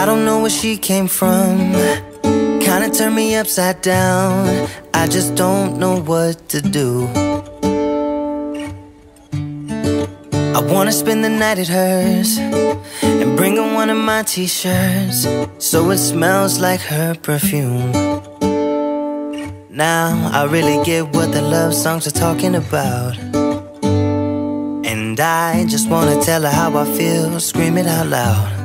I don't know where she came from. Kinda turned me upside down. I just don't know what to do. I wanna spend the night at hers and bring her one of my t shirts so it smells like her perfume. Now I really get what the love songs are talking about. And I just wanna tell her how I feel, scream it out loud.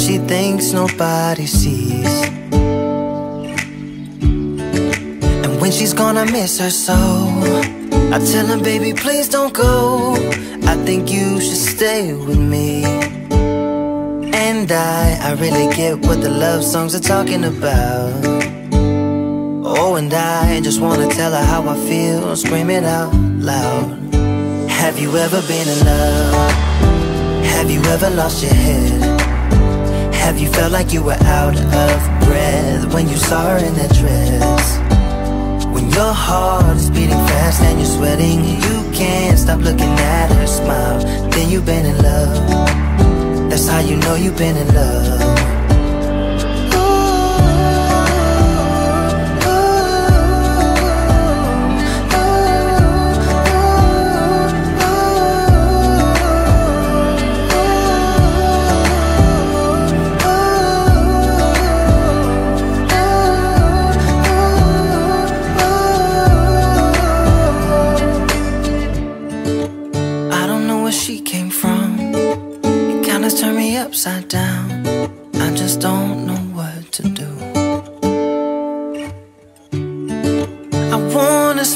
she thinks nobody sees. And when she's gonna miss her so. I tell her, baby, please don't go. I think you should stay with me. And I, I really get what the love songs are talking about. Oh, and I just wanna tell her how I feel, scream it out loud. Have you ever been in love? Have you ever lost your head? Have you felt like you were out of breath when you saw her in that dress? When your heart is beating fast and you're sweating you can't stop looking at her smile, then you've been in love. That's how you know you've been in love.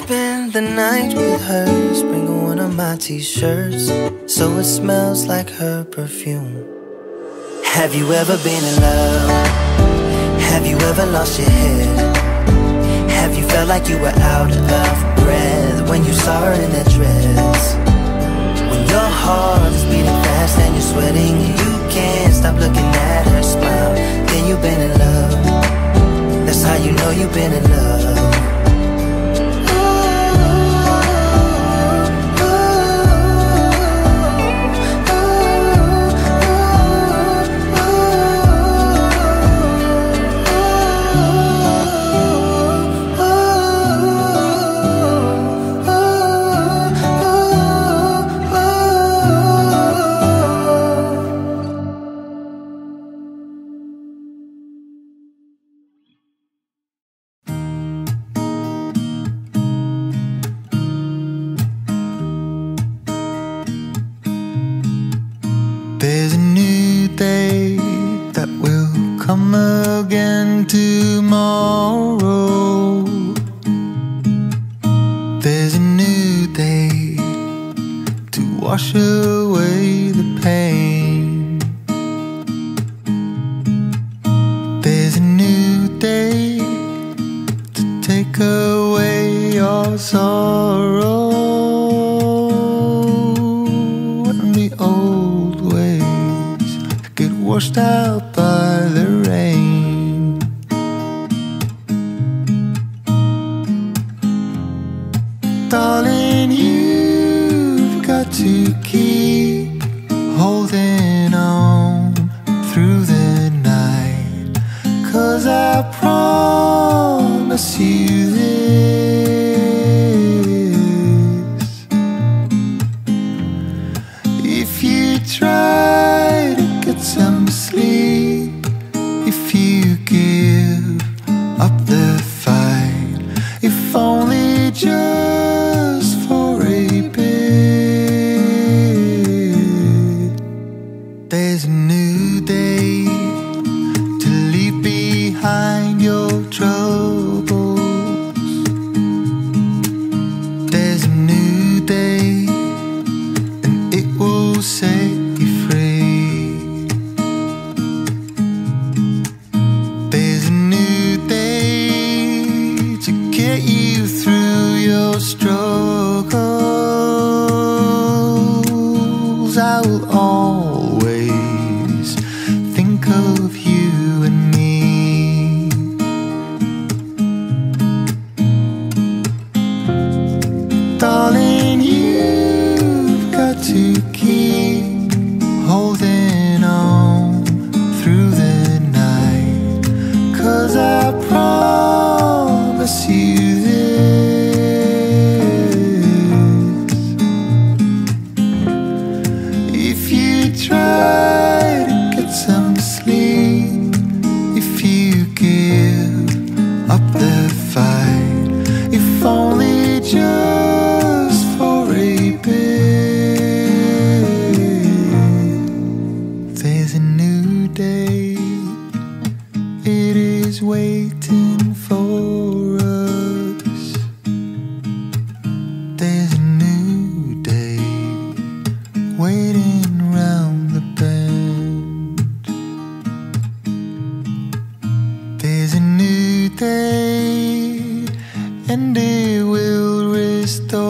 Spend the night with her. Her one of my t shirts so it smells like her perfume. Have you ever been in love? Have you ever lost your head? Have you felt like you were out of breath when you saw her in that dress? When your heart is beating fast and you're sweating you can't stop looking at her smile, then you've been in love. That's how you know you've been in love. There's a new day that will come again tomorrow. There's a new day to wash away the pain. There's a new day to take away your sorrow washed out by the new day of you and me. up the fight. If only just for a bit. There's a new day. It is waiting for and it will restore.